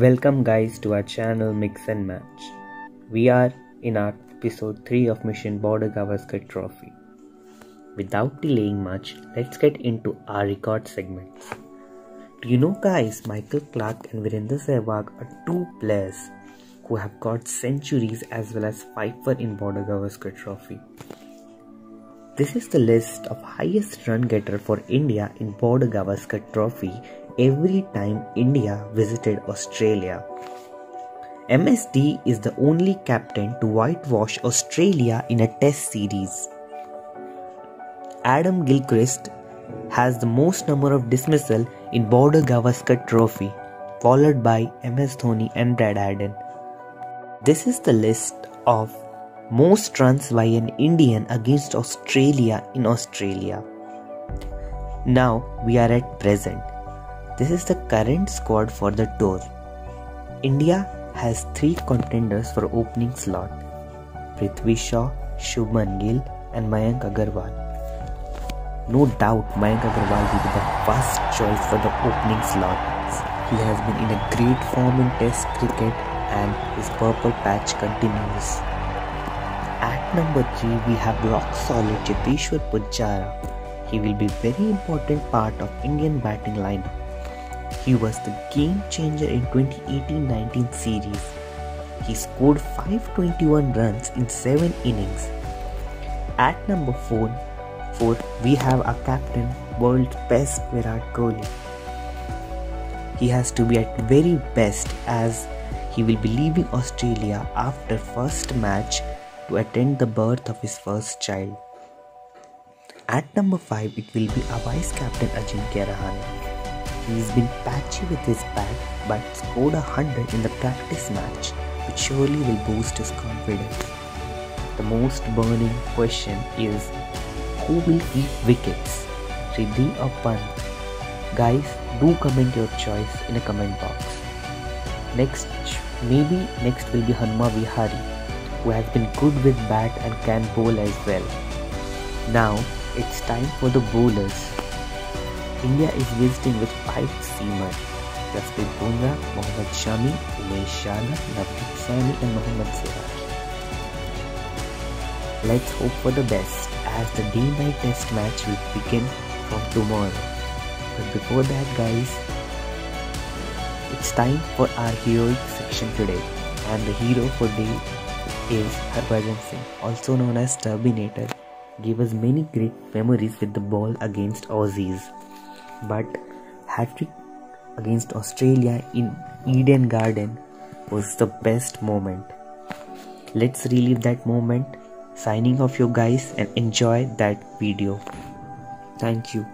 Welcome guys to our channel Mix and Match. We are in our episode 3 of Mission Border Gavaskar Trophy. Without delaying much, let's get into our record segments. Do you know guys, Michael Clarke and Virender Sehwag are two players who have got centuries as well as fifer in Border Gavaskar Trophy. This is the list of highest run getter for India in Border Gavaskar Trophy every time India visited Australia. MSD is the only captain to whitewash Australia in a test series. Adam Gilchrist has the most number of dismissal in Border Gavaskar Trophy, followed by MS Dhoni and Brad Haddin. This is the list of most runs by an Indian against Australia in Australia. Now we are at present. This is the current squad for the tour. India has three contenders for opening slot Prithvi Shaw, Shubman Gill, and Mayank Agarwal. No doubt Mayank Agarwal will be the first choice for the opening slot. He has been in a great form in Test cricket and his purple patch continues. At number 3 we have rock solid Cheteshwar Pujara. He will be very important part of Indian batting lineup. He was the game changer in 2018-19 series. He scored 521 runs in 7 innings. At number 4, 4 we have our captain, world's best Virat Kohli. He has to be at very best as he will be leaving Australia after first match to attend the birth of his first child. At number 5 it will be our vice captain Ajinkya Rahane. He's been patchy with his bat but scored a hundred in the practice match, which surely will boost his confidence. The most burning question is who will keep wickets, Riddhi or Pant? Guys, do comment your choice in a comment box. Next, maybe next will be Hanuma Vihari, who has been good with bat and can bowl as well. Now, it's time for the bowlers. India is visiting with five seamers Jasprit Bumrah, Mohammad Shami, Umesh Yadav, Navdeep Saini and Mohammad Siraj. Let's hope for the best as the day-night test match will begin from tomorrow. But before that guys, it's time for our heroic section today and the hero for day is Harbhajan Singh, also known as Turbinator, gave us many great memories with the ball against Aussies but hat-trick against Australia in Eden Garden was the best moment. Let's relive that moment. Signing off you guys and enjoy that video. Thank you.